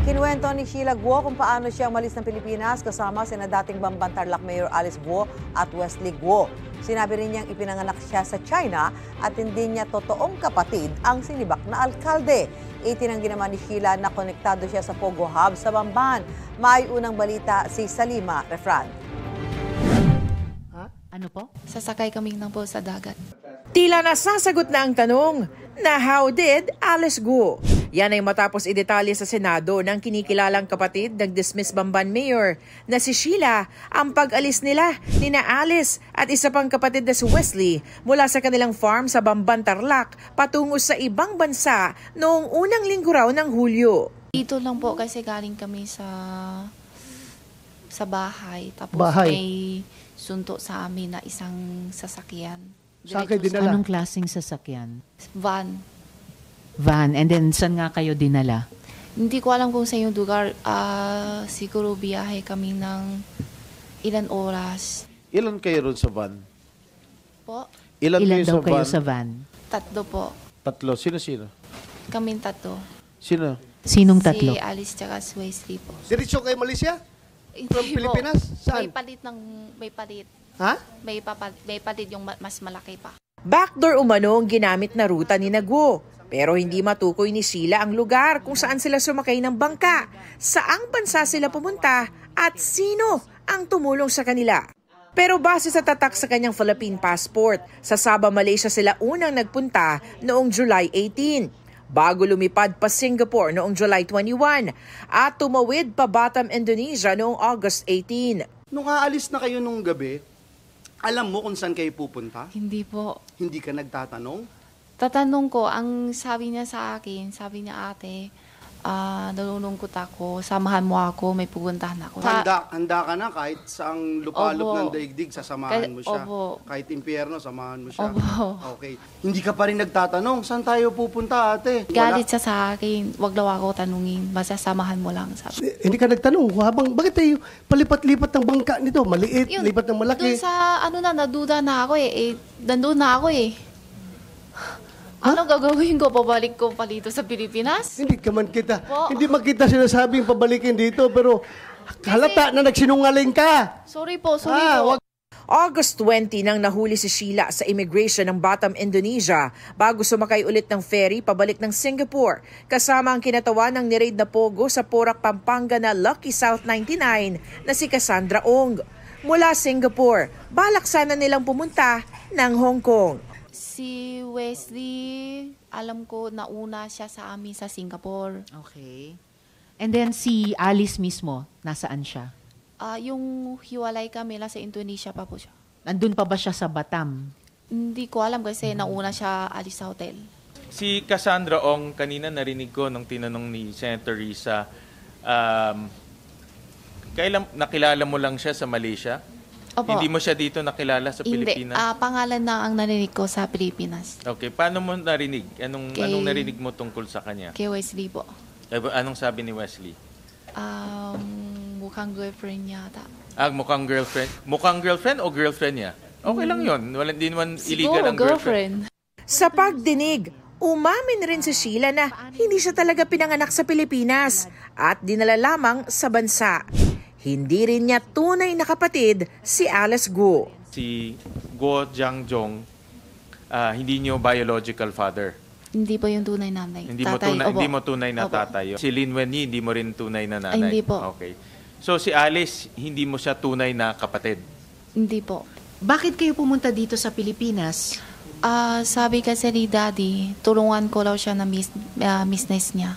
Ikinuwento ni Sheila Guo kung paano siya umalis ng Pilipinas kasama sina dating Bamban Tarlac Mayor Alice Guo at Wesley Guo. Sinabi rin niyang ipinanganak siya sa China at hindi niya totoong kapatid ang sinibak na alkalde. Itinanggi naman ni Sheila na konektado siya sa Pogo Hub sa Bamban. May unang balita si Salima Refran. Ano po? Sasakay kami ng po sa dagat. Tila nasasagot na ang tanong na how did Alice Guo? Yan ay matapos idetalye sa Senado ng kinikilalang kapatid ng dismiss Bamban Mayor na si Sheila ang pag-alis nila ni na Alice at isa pang kapatid na si Wesley mula sa kanilang farm sa Bamban Tarlac patungo sa ibang bansa noong unang linggo raw ng Hulyo. Dito lang po kasi galing kami sa sa bahay. Tapos Bahay. may sunto sa amin na isang sasakyan. Kayo Diretso dinala? Anong klaseng sasakyan? sa Van. Van. And then, saan nga kayo dinala? Hindi ko alam kung sa yung lugar. Ah, siguro biyahe kami ng ilan oras. Ilan kayo ron sa van? Po, Ilan, Ilan kayo, daw sa, kayo van? sa van? tatlo po. Tatlo. Sino-sino? Kaming tatlo. Sino? Sinong tatlo? Si Alice tsaka si Wesley po. Diretso kay Malaysia? From Hindi po. Pilipinas? Saan? May palit ng, may palit. Ha? May, papal, may palit yung ma- mas malaki pa. Backdoor umano ang ginamit na ruta ni Naguo. Pero hindi matukoy ni Sheila ang lugar kung saan sila sumakay ng bangka, saang bansa sila pumunta at sino ang tumulong sa kanila. Pero base sa tatak sa kanyang Philippine passport, sa Sabah, Malaysia sila unang nagpunta noong July 18 bago lumipad pa Singapore noong July 21 at tumawid pa Batam, Indonesia noong August 18. Nung aalis na kayo nung gabi, alam mo kung saan kayo pupunta? Hindi po. Hindi ka nagtatanong? Tatanong ko, ang sabi niya sa akin, sabi niya ate, ah nalulungkot ako, samahan mo ako, may pupuntahan ako. Sa- Handa, handa ka na kahit saang lupalop Opo. ng daigdig, sasamahan Kaya- mo siya. opo. Kahit impyerno, samahan mo siya. Opo. Okay. Hindi ka pa rin nagtatanong, saan tayo pupunta ate? Galit siya sa akin, wag daw ako tanungin, basta samahan mo lang. Sabi. Eh, Hindi ka nagtanong, habang, bakit tayo palipat-lipat ng bangka nito? Maliit, Yun, lipat ng malaki. Doon sa, ano na, naduda na ako eh. eh nandun na ako eh. Ano gagawin ko? Pabalik ko pa dito sa Pilipinas? Hindi ka man kita, Po. hindi man kita sinasabing pabalikin dito, pero halata na nagsinungaling ka. Sorry po, sorry Ah, po. wag- August 20 nang nahuli si Sheila sa immigration ng Batam, Indonesia bago sumakay ulit ng ferry pabalik ng Singapore kasama ang kinatawan ng nireid na pogo sa Porac, Pampanga na Lucky South 99 na si Cassandra Ong. Mula Singapore, balak sana nilang pumunta ng Hong Kong. Si Wesley, alam ko nauna siya sa amin sa Singapore. Okay. And then, si Alice mismo, nasaan siya? Ah, yung hiwalay kami lang sa Indonesia pa po siya. Nandun pa ba siya sa Batam? Hindi ko alam kasi nauna siya alis sa hotel. Si Cassandra Ong, kanina narinig ko nung tinanong ni Senator Risa, um, kailan nakilala mo lang siya sa Malaysia? Opo. Hindi mo siya dito nakilala sa Hindi. Pilipinas? Ah, pangalan na ang narinig ko sa Pilipinas. okay, paano mo narinig? Anong Kay- anong narinig mo tungkol sa kanya? Kay Wesley po. Eh, Anong sabi ni Wesley? Um, mukhang girlfriend niya ata. Ah, mukhang girlfriend. Mukhang girlfriend o girlfriend niya? Okay lang 'yon. Wala din naman illegal Siguro ang girlfriend. girlfriend. Sa pagdinig, umamin rin si Sheila na hindi siya talaga pinanganak sa Pilipinas at dinala lamang sa bansa. Hindi rin niya tunay na kapatid si Alice Guo. Si Guo Jiangjong, ah, hindi niyo biological father. Hindi po yung tunay nanay. Hindi mo Tatay, tunay, opo. hindi mo tunay na Opo. tatay. Si Lin Wenyi, hindi mo rin tunay na nanay. Ay, hindi po. Okay. So si Alice, hindi mo siya tunay na kapatid. Hindi po. Bakit kayo pumunta dito sa Pilipinas? Ah, sabi kasi ni Daddy, tulungan ko daw siya na mis, ah, business niya.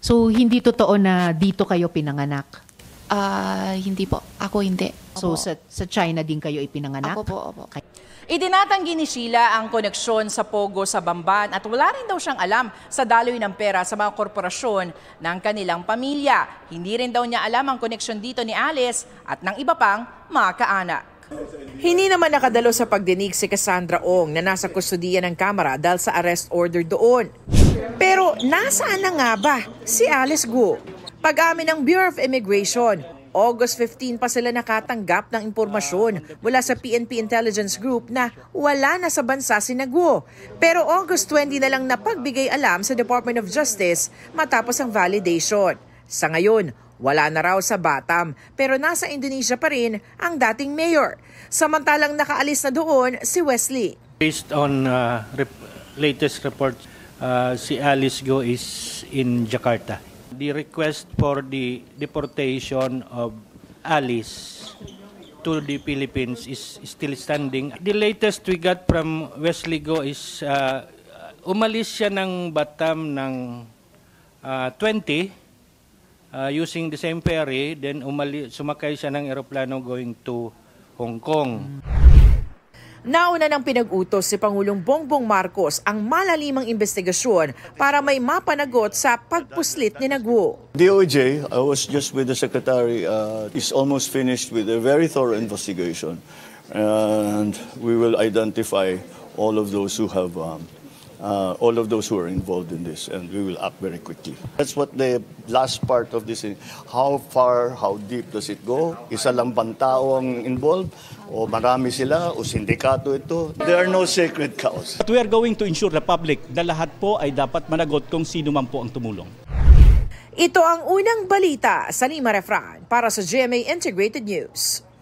So, hindi totoo na dito kayo pinanganak? Ah, hindi po. Ako hindi. So, Opo. sa, sa China din kayo ipinanganak? Ako po, opo. Itinatanggi ni Sheila ang koneksyon sa Pogo sa Bamban at wala rin daw siyang alam sa daloy ng pera sa mga korporasyon ng kanilang pamilya. Hindi rin daw niya alam ang koneksyon dito ni Alice at ng iba pang mga kaanak. Hindi naman nakadalo sa pagdinig si Cassandra Ong na nasa kustudiya ng kamera dahil sa arrest order doon. Pero nasaan na nga ba si Alice Guo? Pag-amin ng Bureau of Immigration, August 15 pa sila nakatanggap ng impormasyon mula sa PNP Intelligence Group na wala na sa bansa si Naguo. Pero August 20 na lang napagbigay alam sa Department of Justice matapos ang validation. Sa ngayon, wala na raw sa Batam pero nasa Indonesia pa rin ang dating mayor. Samantalang nakaalis na doon si Wesley. Based on uh, rep- latest report, uh, si Alice Go is in Jakarta. The request for the deportation of Alice to the Philippines is still standing. The latest we got from Wesley Go is uh, umalis siya ng Batam ng uh, 20 uh, using the same ferry, then umali, sumakay siya ng eroplano going to Hong Kong. Nauna nang pinag-utos si Pangulong Bongbong Marcos ang malalimang investigasyon para may mapanagot sa pagpuslit ni Nagwo. DOJ, I was just with the secretary, uh, is almost finished with a very thorough investigation. And we will identify all of those who have, um, uh, all of those who are involved in this, and we will act very quickly. That's what the last part of this is. How far, how deep does it go? Isa lang bang tao ang involved? O marami sila? O sindikato ito? There are no sacred cows. But we are going to ensure the public na lahat po ay dapat managot kung sino man po ang tumulong. Ito ang unang balita sa Lima Refran para sa GMA Integrated News.